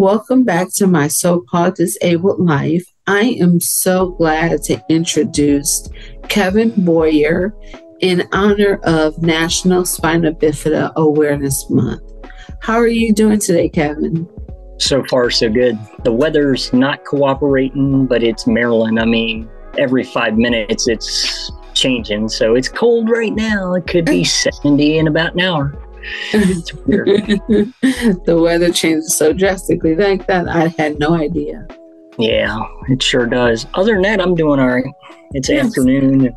Welcome back to my so called disabled life. I am so glad to introduce Kevin Boyer in honor of National Spina Bifida Awareness Month. How are you doing today, Kevin? So far, so good. The weather's not cooperating, but it's Maryland. I mean, every five minutes it's changing. So it's cold right now. It could be 70 in about an hour. the weather changes so drastically like that. I had no idea. Yeah, it sure does. Other than that, I'm doing all right. It's yes. afternoon.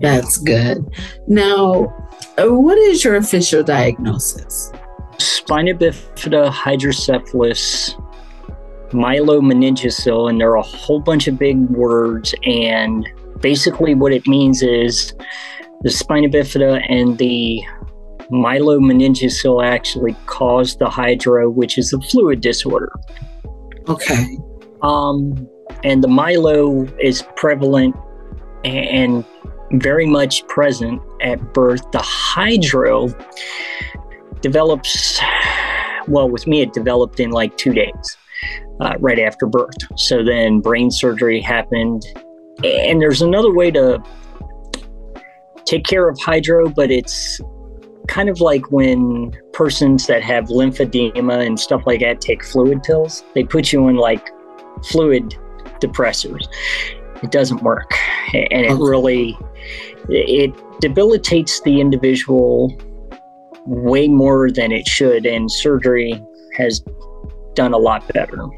That's good. Now, uh, what is your official diagnosis? Spina bifida hydrocephalus myelomeningocele, and there are a whole bunch of big words. And basically, what it means is the spina bifida and the myelomeningocele actually cause the hydro, which is a fluid disorder. Okay. Um, and the myelo is prevalent and very much present at birth. The hydro develops, well, with me, it developed in like two days uh, right after birth. So then brain surgery happened. And there's another way to take care of hydro, but it's kind of like when persons that have lymphedema and stuff like that take fluid pills, they put you on like fluid depressors. It doesn't work. And it really it debilitates the individual way more than it should and surgery has done a lot better.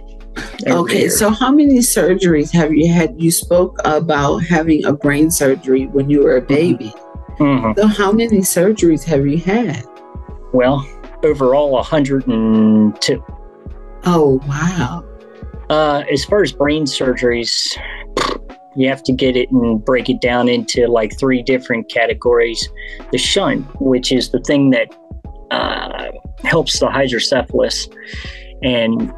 Okay, year. so how many surgeries have you had? You spoke about having a brain surgery when you were a baby. Mm-hmm. So, how many surgeries have you had? Well, overall, 102. Oh, wow. Uh, as far as brain surgeries, you have to get it and break it down into like three different categories. The shunt, which is the thing that uh, helps the hydrocephalus and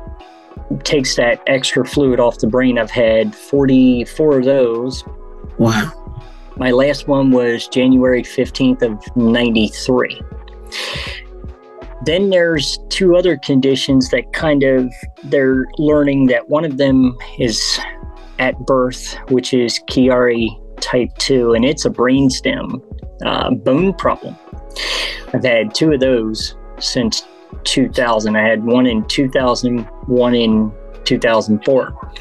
takes that extra fluid off the brain. I've had 44 of those. Wow. My last one was January 15th of 93. Then there's two other conditions that kind of they're learning that one of them is at birth, which is Chiari type 2, and it's a brainstem uh, bone problem. I've had two of those since 2000. I had one in 2000, one in 2004.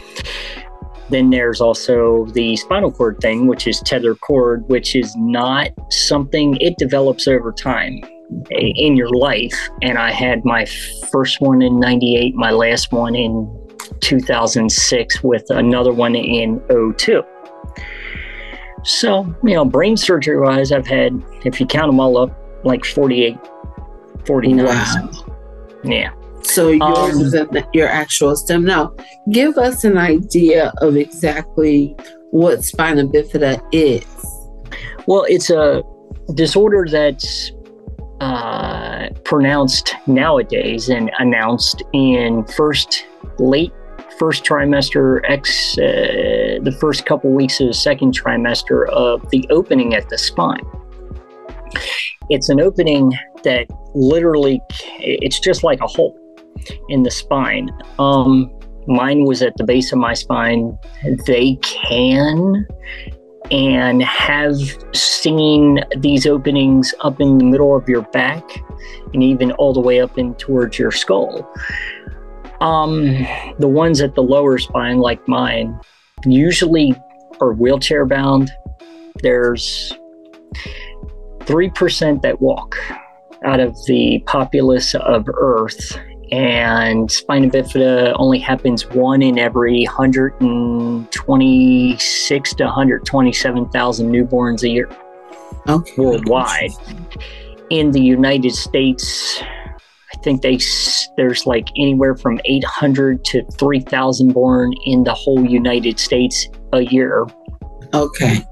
Then there's also the spinal cord thing, which is tether cord, which is not something it develops over time in your life. And I had my first one in 98, my last one in 2006, with another one in 02. So, you know, brain surgery wise, I've had, if you count them all up, like 48, 49. Wow. Yeah. So yours um, is your actual stem. Now, give us an idea of exactly what spina bifida is. Well, it's a disorder that's uh, pronounced nowadays and announced in first late first trimester x uh, the first couple weeks of the second trimester of the opening at the spine it's an opening that literally it's just like a hole in the spine. Um, mine was at the base of my spine. They can and have seen these openings up in the middle of your back and even all the way up in towards your skull. Um, the ones at the lower spine, like mine, usually are wheelchair bound. There's 3% that walk out of the populace of Earth and spina bifida only happens one in every 126 to 127,000 newborns a year okay. worldwide. In the United States, I think they there's like anywhere from 800 to 3,000 born in the whole United States a year. Okay.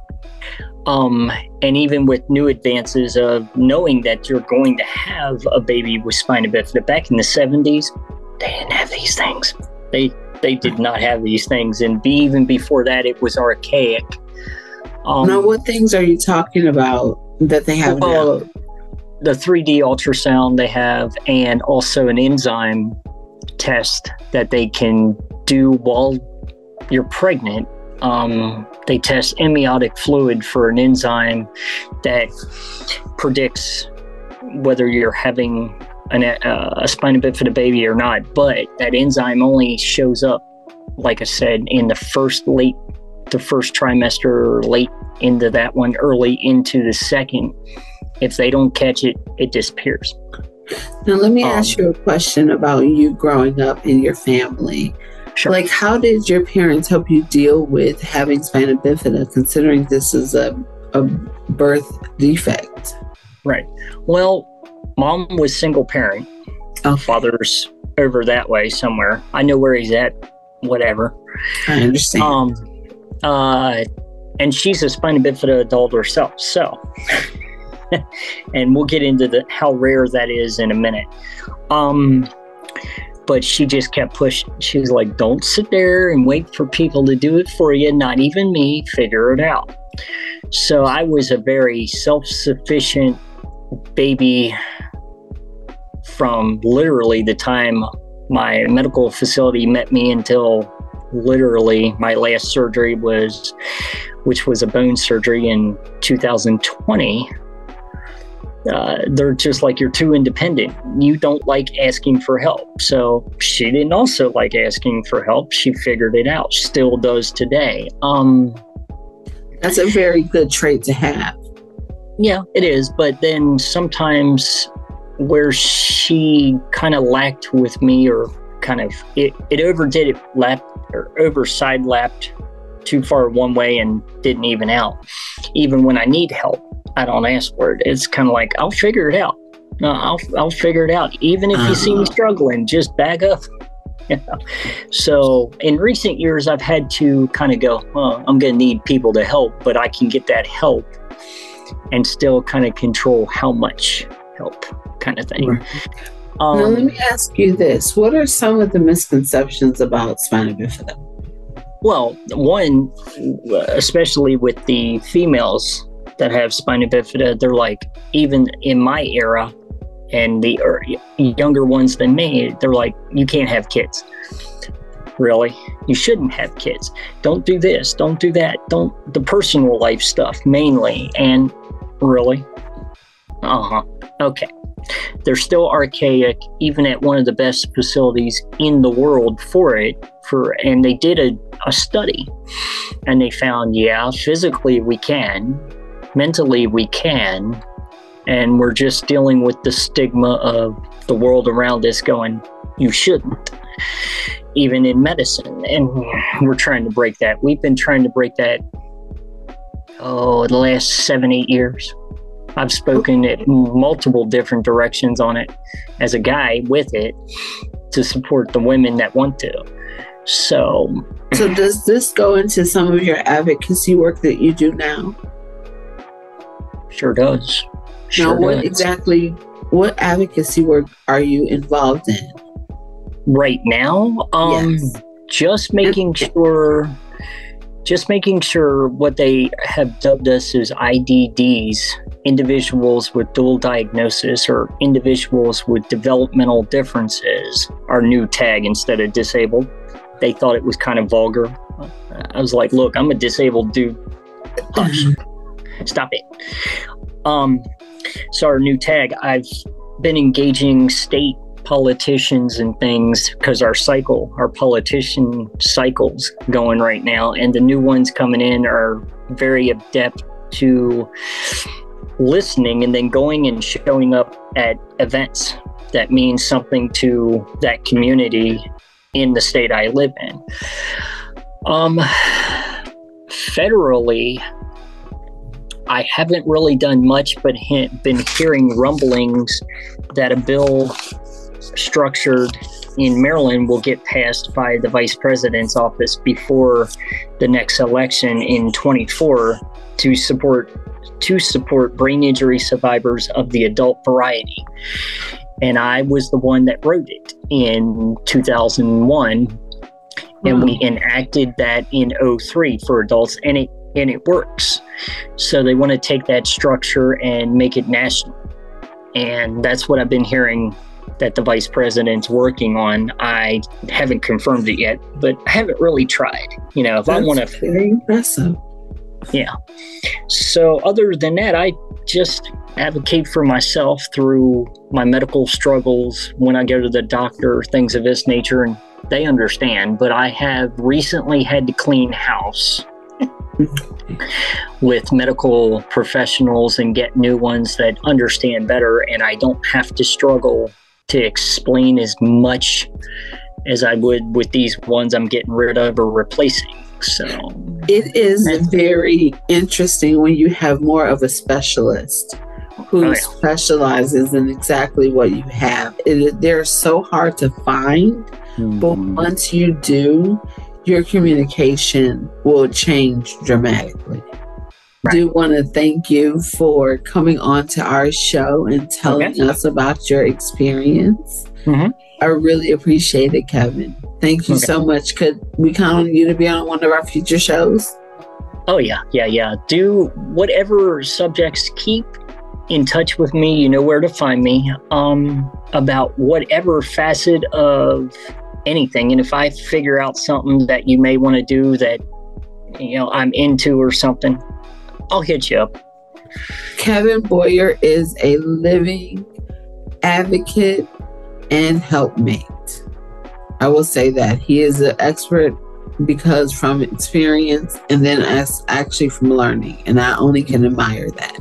Um, and even with new advances of knowing that you're going to have a baby with spina bifida, back in the 70s, they didn't have these things. They they did not have these things, and be, even before that, it was archaic. Um, now, what things are you talking about that they have well, now? The 3D ultrasound they have, and also an enzyme test that they can do while you're pregnant. Um, they test amniotic fluid for an enzyme that predicts whether you're having an, uh, a spina bifida baby or not. But that enzyme only shows up, like I said, in the first late, the first trimester, late into that one, early into the second. If they don't catch it, it disappears. Now, let me um, ask you a question about you growing up in your family. Sure. Like, how did your parents help you deal with having spina bifida, considering this is a, a birth defect? Right. Well, mom was single parent. Oh. Father's over that way somewhere. I know where he's at. Whatever. I understand. Um, uh, and she's a spina bifida adult herself. So, and we'll get into the how rare that is in a minute. Um, but she just kept pushing. She was like, "Don't sit there and wait for people to do it for you. Not even me. Figure it out." So I was a very self-sufficient baby from literally the time my medical facility met me until literally my last surgery was which was a bone surgery in 2020 uh, they're just like you're too independent. You don't like asking for help. So she didn't also like asking for help. She figured it out. Still does today. Um that's a very good trait to have. Yeah it is. But then sometimes where she kind of lacked with me or kind of it, it overdid it lapped or over side lapped too far one way and didn't even out even when i need help i don't ask for it it's kind of like i'll figure it out no, I'll, I'll figure it out even if you see me uh-huh. struggling just back up you know? so in recent years i've had to kind of go well i'm going to need people to help but i can get that help and still kind of control how much help kind of thing. Right. Um, now, let me ask you this: What are some of the misconceptions about spina bifida? Well, one, especially with the females that have spina bifida, they're like, even in my era, and the younger ones than me, they're like, you can't have kids. Really, you shouldn't have kids. Don't do this. Don't do that. Don't the personal life stuff mainly. And really, uh huh. Okay. They're still archaic, even at one of the best facilities in the world for it. For and they did a, a study, and they found, yeah, physically we can, mentally we can, and we're just dealing with the stigma of the world around us going, you shouldn't, even in medicine. And we're trying to break that. We've been trying to break that, oh, the last seven, eight years. I've spoken at multiple different directions on it as a guy with it to support the women that want to. So, so does this go into some of your advocacy work that you do now? Sure does. Sure now, what does. exactly, what advocacy work are you involved in? Right now, um, yes. just making sure just making sure what they have dubbed us as IDDs, individuals with dual diagnosis or individuals with developmental differences, our new tag instead of disabled. They thought it was kind of vulgar. I was like, look, I'm a disabled dude. Hush. Stop it. Um, so our new tag, I've been engaging state politicians and things because our cycle, our politician cycles going right now, and the new ones coming in are very adept to listening and then going and showing up at events that means something to that community in the state I live in. Um, federally, I haven't really done much, but been hearing rumblings that a bill structured in Maryland will get passed by the vice president's office before the next election in 24 to support to support brain injury survivors of the adult variety. And I was the one that wrote it in 2001 and hmm. we enacted that in 03 for adults and it and it works. So they want to take that structure and make it national. And that's what I've been hearing that the vice president's working on. I haven't confirmed it yet, but I haven't really tried. You know, if That's I want to, very impressive. yeah. So, other than that, I just advocate for myself through my medical struggles when I go to the doctor, things of this nature, and they understand. But I have recently had to clean house with medical professionals and get new ones that understand better, and I don't have to struggle to explain as much as I would with these ones I'm getting rid of or replacing. So It is very interesting when you have more of a specialist who Oh, yeah. specializes in exactly what you have. It, they're so hard to find, but mm-hmm. once you do, your communication will change dramatically. Right. Do want to thank you for coming on to our show and telling us about your experience. Mhm. I really appreciate it, Kevin. Thank you Okay. so much. Could we count on you to be on one of our future shows? Oh yeah, yeah, yeah. Do whatever subjects keep in touch with me. You know where to find me. Um, about whatever facet of anything, and if I figure out something that you may want to do that you know I'm into or something, I'll hit you up. Kevin Boyer is a living advocate and helpmate. I will say that he is an expert because from experience and then as actually from learning, and I only can admire that.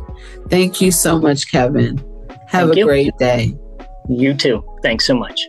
Thank you so much, Kevin. Have Thank a you. great day. You too. Thanks so much.